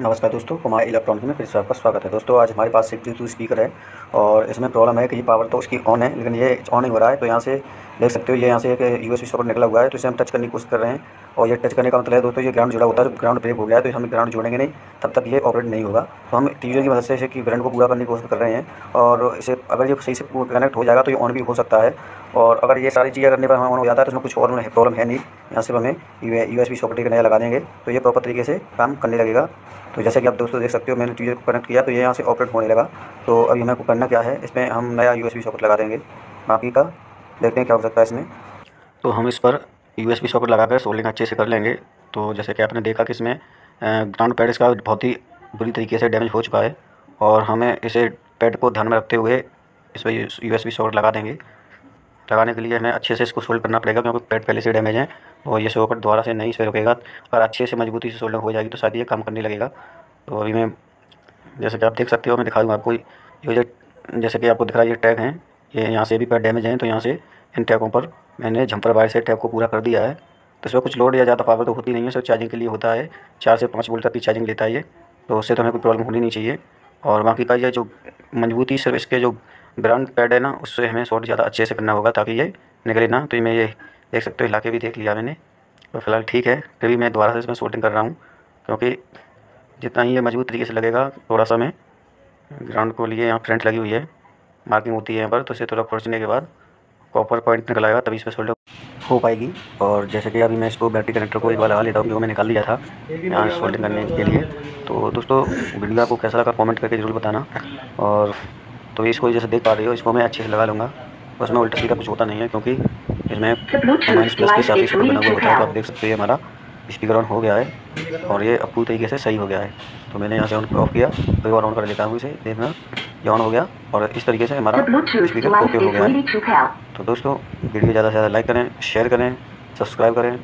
नमस्कार दोस्तों, कुमार इलेक्ट्रॉनिक्स में फिर से आपका स्वागत है। दोस्तों, आज हमारे पास एक ब्लूटूथ स्पीकर है और इसमें प्रॉब्लम है कि ये पावर तो उसकी ऑन है, लेकिन ये ऑन नहीं हो रहा है तो यहाँ से देख सकते हो, ये यहाँ से एक यू एस सॉकेट निकला हुआ है तो इसे हम टच करने की कोशिश कर रहे हैं। और ये टच करने का मतलब है, दोस्तों, ये ग्राउंड जुड़ा होता है तो ग्राउंड ब्रेक हो गया है तो हम ग्राउंड जोड़ेंगे नहीं, तब तक ये ऑपरेट नहीं होगा। तो हम टीवी की मदद से इसे की ग्राउंड को पूरा करने की कोशिश कर रहे हैं, और इसे अगर ये सही से कनेक्ट हो जाएगा तो ये ऑन भी हो सकता है। और अगर ये सारी चीज़ें करने पर हमें ऑन हो जाता है तो उसमें कुछ और प्रॉब्लम है नहीं। यहाँ से हमें यू एस बी सॉकेट नया लगा देंगे तो ये प्रॉपर तरीके से काम करने लगेगा। तो जैसे कि आप दोस्तों देख सकते हो, मैंने टीवी को कनेक्ट किया तो ये यहाँ से ऑपरेट होने लगा। तो अभी हमें करना क्या है, इसमें हम नया यू एस लगा देंगे, बाकी का देखते हैं क्या हो सकता है इसमें। तो हम इस पर यू एस सॉकेट लगा कर सोल्डिंग अच्छे से कर लेंगे। तो जैसे कि आपने देखा कि इसमें ग्राउंड पैड इसका बहुत ही बुरी तरीके से डैमेज हो चुका है और हमें इसे पैड को ध्यान में रखते हुए इस पर यू एस लगा देंगे। लगाने के लिए हमें अच्छे से इसको सोल्ड करना पड़ेगा, क्योंकि पैड पहले से डैमेज है और ये सॉकेट दोबारा से नहीं से रुकेगा। अगर अच्छे से मजबूती से सोल्डिंग हो जाएगी तो शायद ये काम करने लगेगा। तो अभी मैं, जैसे कि आप देख सकते हो, मैं दिखा दूँगा आपको, ये जो जैसे कि आपको दिख रहा है, ये टैग हैं। ये यहाँ से भी पैड डैमेज हैं तो यहाँ से इन टैपों पर मैंने झंपर वायर से टैप को पूरा कर दिया है। तो इसमें कुछ लोड या ज़्यादा पावर तो होती नहीं है, सिर्फ़ चार्जिंग के लिए होता है। चार से पाँच वोल्ट तक की चार्जिंग लेता है ये तो उससे तो हमें कोई प्रॉब्लम होनी नहीं चाहिए। और बाकी का ये जो मजबूती सिर्फ़ इसके जो ग्राउंड पैड है ना, उससे हमें शॉर्ट ज़्यादा अच्छे से करना होगा, ताकि ये निकले ना। तो मैं ये देख सकते हो, इलाके भी देख लिया मैंने। तो फ़िलहाल ठीक है, फिर भी मैं दोबारा से इसमें शॉर्टिंग कर रहा हूँ, क्योंकि जितना ही ये मज़बूत तरीके से लगेगा, थोड़ा सा मैं ग्राउंड को लिए यहाँ फ्रंट लगी हुई है। मार्किंग होती है यहाँ पर तो इसे थोड़ा खोचने के बाद कॉपर पॉइंट निकल आएगा तभी इस पर सोल्डर हो पाएगी। और जैसे कि अभी मैं इसको बैटरी कनेक्टर को एक बार लगा लेता हूँ, क्योंकि मैं निकाल लिया था, यहाँ सोल्डिंग करने के लिए। तो दोस्तों, वीडियो आपको कैसा लगा कमेंट करके ज़रूर बताना। और तो इसको जैसे देख पा रही हो, इसको मैं अच्छे से लगा लूँगा। उसमें उल्टा सीधा कुछ होता नहीं है, क्योंकि इसमें माइनस प्लस के साथ बना हुआ होता है तो आप देख सकते हैं हमारा। स्पीकर ऑन हो गया है और ये अब पूरी तरीके से सही हो गया है। तो मैंने यहाँ से ऑन ऑफ़ किया तो और ऑन कर लेता हूँ इसे, देखना, ये ऑन हो गया और इस तरीके से हमारा स्पीकर ओके हो गया है। तो दोस्तों, वीडियो ज़्यादा से ज़्यादा लाइक करें शेयर करें सब्सक्राइब करें।